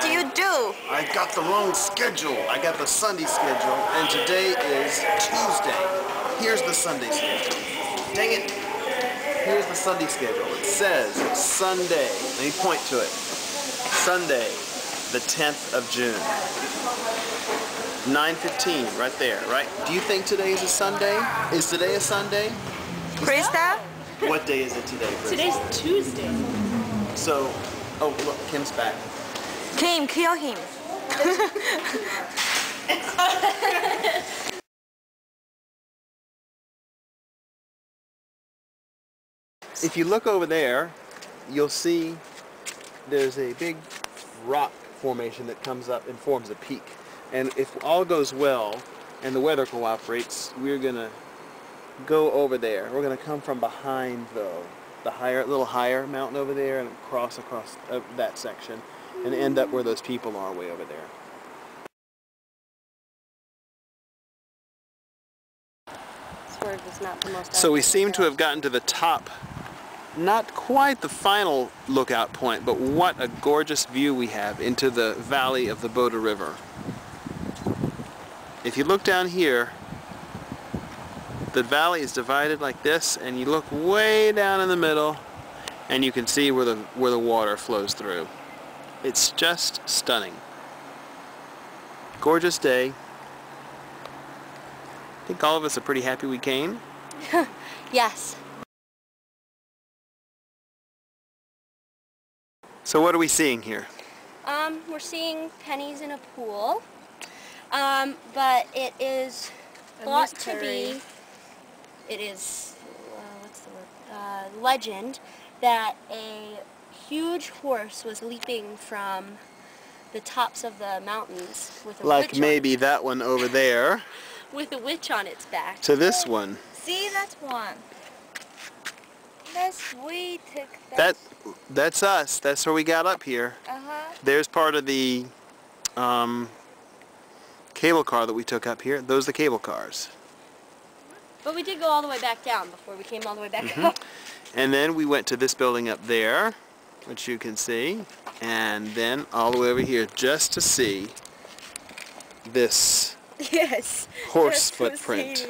What do you do? I got the wrong schedule. I got the Sunday schedule, and today is Tuesday. Here's the Sunday schedule. Dang it. Here's the Sunday schedule. It says Sunday. Let me point to it. Sunday, the 10th of June. 9.15, right there, right? Do you think today is a Sunday? Is today a Sunday? Krista? What day is it today, Chris? Today's Tuesday. So, oh, look, Kim's back. Kim, kill him. If you look over there, you'll see there's a big rock formation that comes up and forms a peak. And if all goes well and the weather cooperates, we're going to go over there. We're going to come from behind though, the higher, little higher mountain over there and cross across uh, that section and end up where those people are way over there. Not the most So we seem to have gotten to the top, not quite the final lookout point, but what a gorgeous view we have into the valley of the Bode River. If you look down here, the valley is divided like this, and you look way down in the middle, and you can see where the, where the water flows through. It's just stunning. Gorgeous day. I think all of us are pretty happy we came. Yes. So what are we seeing here? Um, we're seeing pennies in a pool. Um, but it is A thought to be, it is, uh, what's the word, uh, legend that a huge horse was leaping from the tops of the mountains with a Like witch maybe that one over there with a witch on its back. to this one. See, that one. That's we took That that's us. That's where we got up here. Uh-huh. There's part of the um, cable car that we took up here. Those are the cable cars. But we did go all the way back down before we came all the way back Mhm. up. And then we went to this building up there, which you can see, and then all the way over here just to see this Yes. horse footprint.